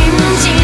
平静。